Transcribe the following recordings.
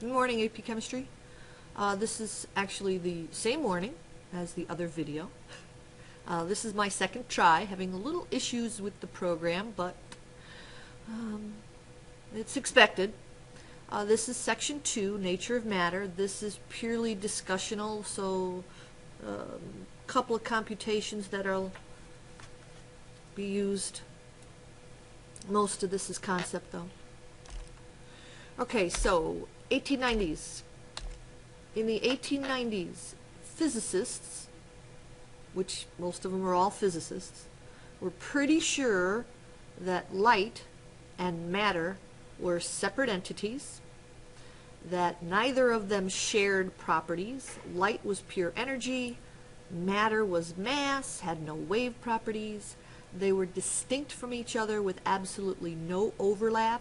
Good morning, AP Chemistry. Uh, this is actually the same morning as the other video. Uh, this is my second try, having a little issues with the program, but um, it's expected. Uh, this is section two, nature of matter. This is purely discussional, so a um, couple of computations that will be used. Most of this is concept, though. Okay, so 1890s. In the 1890s, physicists, which most of them are all physicists, were pretty sure that light and matter were separate entities, that neither of them shared properties. Light was pure energy, matter was mass, had no wave properties. They were distinct from each other with absolutely no overlap.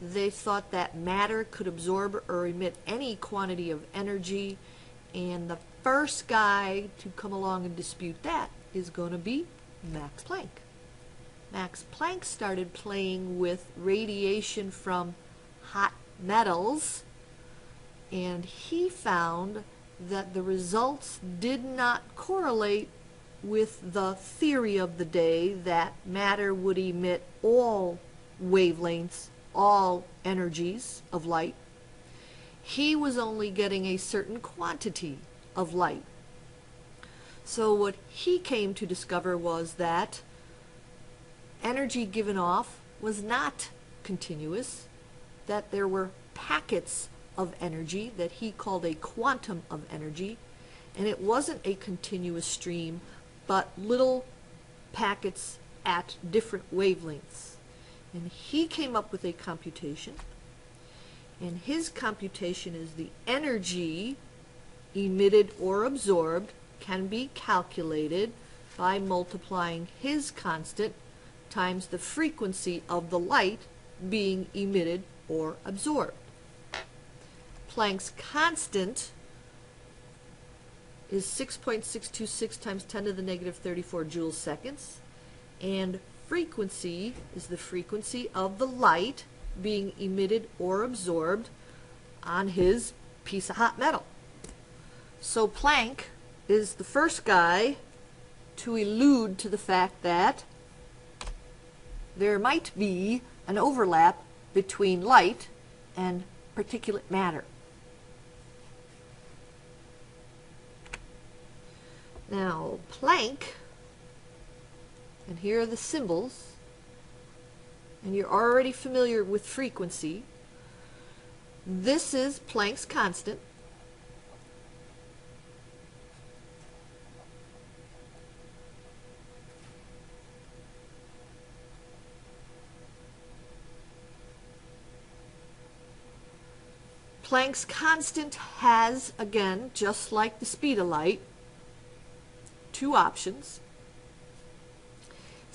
They thought that matter could absorb or emit any quantity of energy, and the first guy to come along and dispute that is going to be Max Planck. Max Planck started playing with radiation from hot metals, and he found that the results did not correlate with the theory of the day that matter would emit all wavelengths all energies of light. He was only getting a certain quantity of light. So what he came to discover was that energy given off was not continuous, that there were packets of energy that he called a quantum of energy, and it wasn't a continuous stream, but little packets at different wavelengths. And he came up with a computation. And his computation is the energy emitted or absorbed can be calculated by multiplying his constant times the frequency of the light being emitted or absorbed. Planck's constant is 6.626 times 10 to the negative 34 joules seconds, and frequency is the frequency of the light being emitted or absorbed on his piece of hot metal. So Planck is the first guy to allude to the fact that there might be an overlap between light and particulate matter. Now, Planck and here are the symbols, and you're already familiar with frequency. This is Planck's constant. Planck's constant has, again, just like the speed of light, two options.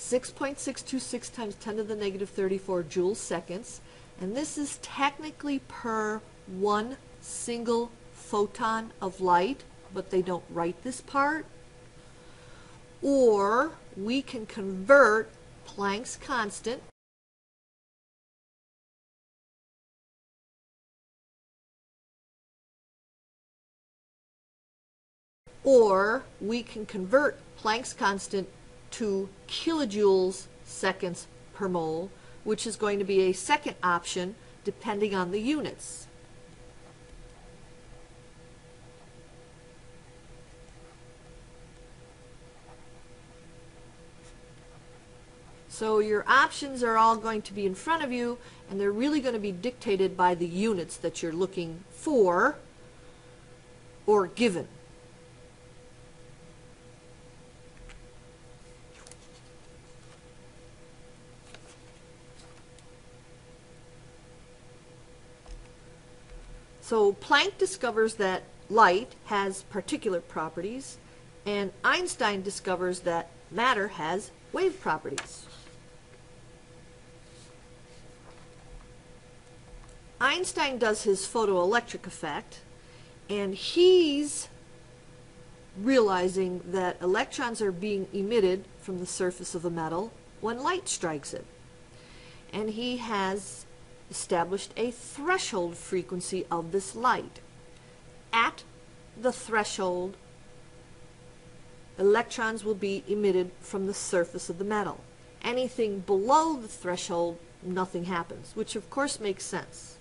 6.626 times 10 to the negative 34 joules seconds. And this is technically per one single photon of light, but they don't write this part. Or we can convert Planck's constant or we can convert Planck's constant to kilojoules seconds per mole, which is going to be a second option depending on the units. So your options are all going to be in front of you, and they're really going to be dictated by the units that you're looking for or given. So Planck discovers that light has particular properties, and Einstein discovers that matter has wave properties. Einstein does his photoelectric effect, and he's realizing that electrons are being emitted from the surface of a metal when light strikes it. And he has established a threshold frequency of this light. At the threshold, electrons will be emitted from the surface of the metal. Anything below the threshold, nothing happens, which of course makes sense.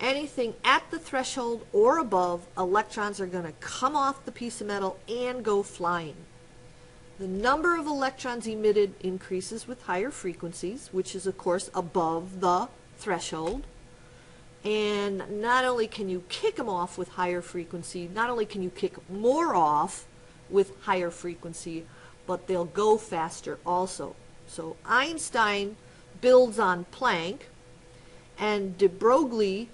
Anything at the threshold or above, electrons are going to come off the piece of metal and go flying. The number of electrons emitted increases with higher frequencies, which is of course above the threshold. And not only can you kick them off with higher frequency, not only can you kick more off with higher frequency, but they'll go faster also. So Einstein builds on Planck, and de Broglie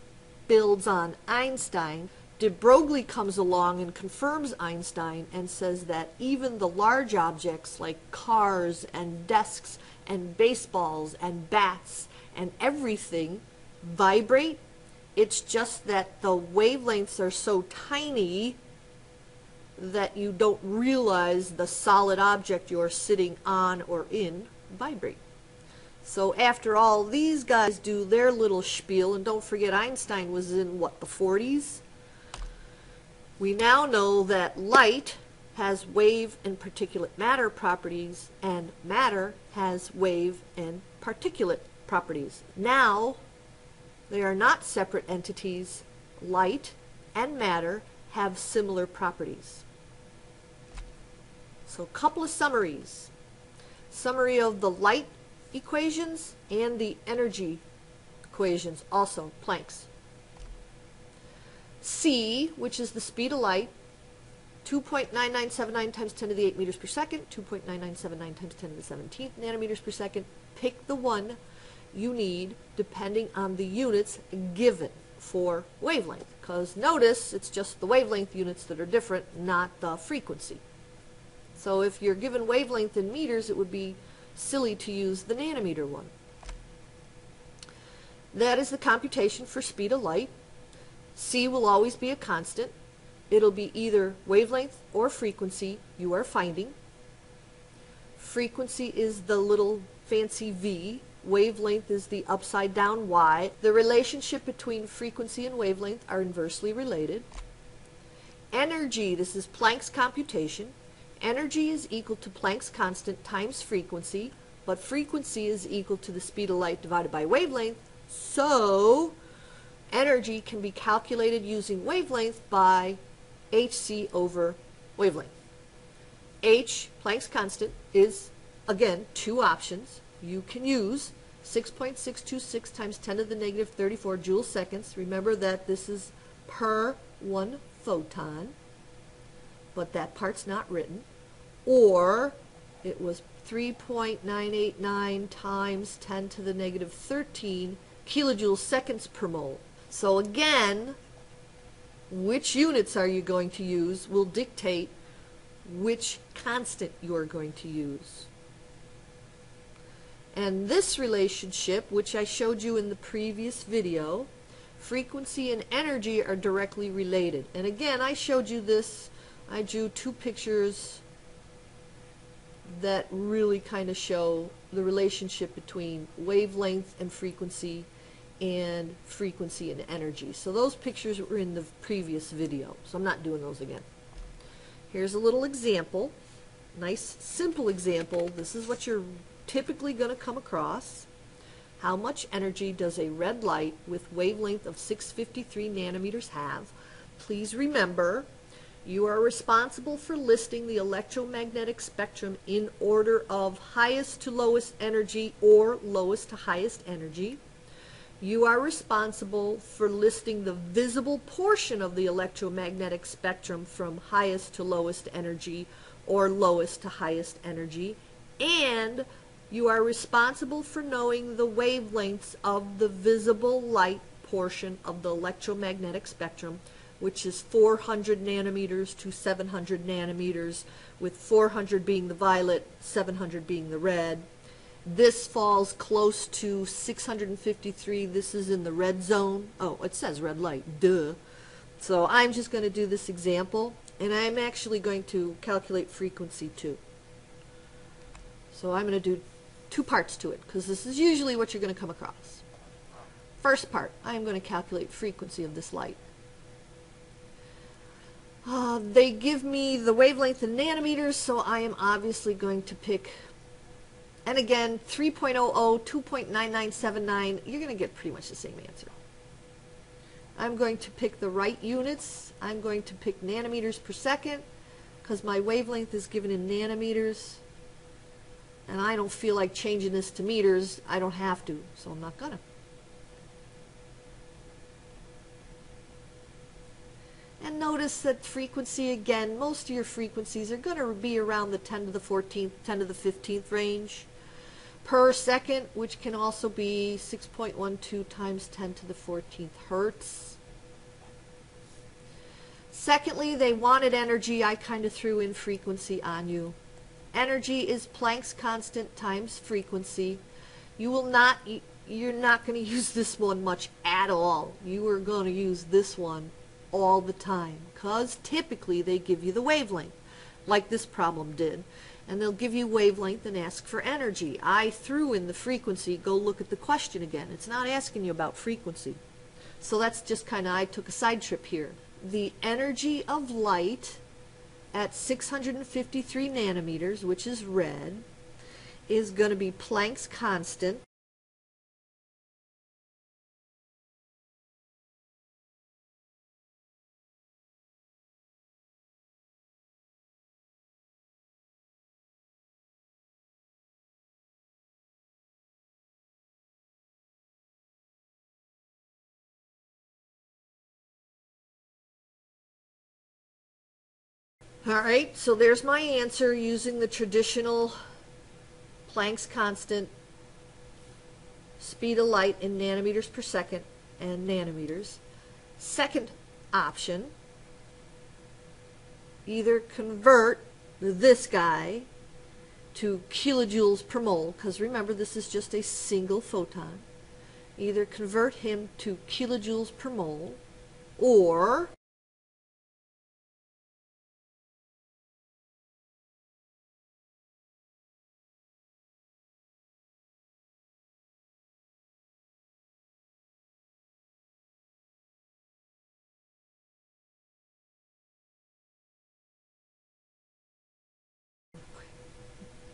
builds on Einstein. De Broglie comes along and confirms Einstein and says that even the large objects like cars and desks and baseballs and bats and everything vibrate. It's just that the wavelengths are so tiny that you don't realize the solid object you're sitting on or in vibrate. So after all, these guys do their little spiel, and don't forget Einstein was in, what, the 40s? We now know that light has wave and particulate matter properties, and matter has wave and particulate properties. Now, they are not separate entities. Light and matter have similar properties. So a couple of summaries. Summary of the light equations and the energy equations, also Planck's. C, which is the speed of light, 2.9979 times 10 to the 8 meters per second, 2.9979 times 10 to the 17th nanometers per second. Pick the one you need depending on the units given for wavelength. Because notice it's just the wavelength units that are different, not the frequency. So if you're given wavelength in meters, it would be silly to use the nanometer one. That is the computation for speed of light. C will always be a constant. It'll be either wavelength or frequency you are finding. Frequency is the little fancy V wavelength is the upside down y. The relationship between frequency and wavelength are inversely related. Energy, this is Planck's computation. Energy is equal to Planck's constant times frequency, but frequency is equal to the speed of light divided by wavelength. So, energy can be calculated using wavelength by hc over wavelength. h, Planck's constant, is, again, two options you can use 6.626 times 10 to the negative 34 joule seconds. Remember that this is per one photon, but that part's not written. Or it was 3.989 times 10 to the negative 13 kilojoules seconds per mole. So again, which units are you going to use will dictate which constant you are going to use. And this relationship, which I showed you in the previous video, frequency and energy are directly related. And again, I showed you this. I drew two pictures that really kind of show the relationship between wavelength and frequency and frequency and energy. So those pictures were in the previous video, so I'm not doing those again. Here's a little example. Nice, simple example. This is what you're typically going to come across. How much energy does a red light with wavelength of 653 nanometers have? Please remember, you are responsible for listing the electromagnetic spectrum in order of highest to lowest energy or lowest to highest energy. You are responsible for listing the visible portion of the electromagnetic spectrum from highest to lowest energy or lowest to highest energy and you are responsible for knowing the wavelengths of the visible light portion of the electromagnetic spectrum, which is 400 nanometers to 700 nanometers, with 400 being the violet, 700 being the red. This falls close to 653. This is in the red zone. Oh, it says red light. Duh. So I'm just going to do this example, and I'm actually going to calculate frequency too. So I'm going to do two parts to it because this is usually what you're going to come across. First part, I am going to calculate frequency of this light. Uh, they give me the wavelength in nanometers, so I am obviously going to pick, and again, 3.00, 2.9979, you're going to get pretty much the same answer. I'm going to pick the right units. I'm going to pick nanometers per second because my wavelength is given in nanometers and I don't feel like changing this to meters. I don't have to, so I'm not gonna. And notice that frequency again, most of your frequencies are going to be around the 10 to the 14th, 10 to the 15th range per second, which can also be 6.12 times 10 to the 14th hertz. Secondly, they wanted energy. I kind of threw in frequency on you. Energy is Planck's constant times frequency. You will not, you're not going to use this one much at all. You are going to use this one all the time because typically they give you the wavelength like this problem did and they'll give you wavelength and ask for energy. I threw in the frequency. Go look at the question again. It's not asking you about frequency. So that's just kind of, I took a side trip here. The energy of light at 653 nanometers, which is red, is going to be Planck's constant. All right, so there's my answer using the traditional Planck's constant speed of light in nanometers per second and nanometers. Second option, either convert this guy to kilojoules per mole, because remember this is just a single photon. Either convert him to kilojoules per mole, or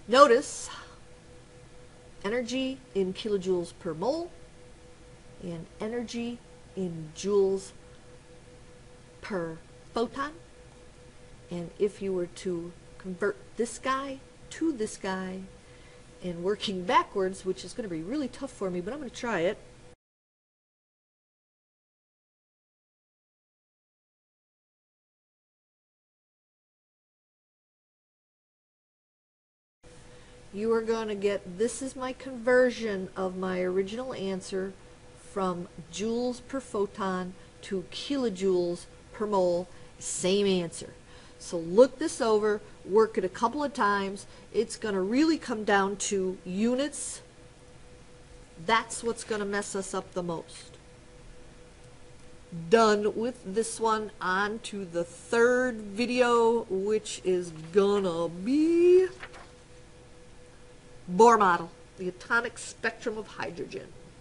Notice energy in kilojoules per mole and energy in joules per photon. And if you were to convert this guy to this guy and working backwards, which is going to be really tough for me, but I'm going to try it. You are going to get, this is my conversion of my original answer from joules per photon to kilojoules per mole, same answer. So look this over, work it a couple of times. It's going to really come down to units. That's what's going to mess us up the most. Done with this one, on to the third video, which is gonna be Bohr model, the atomic spectrum of hydrogen.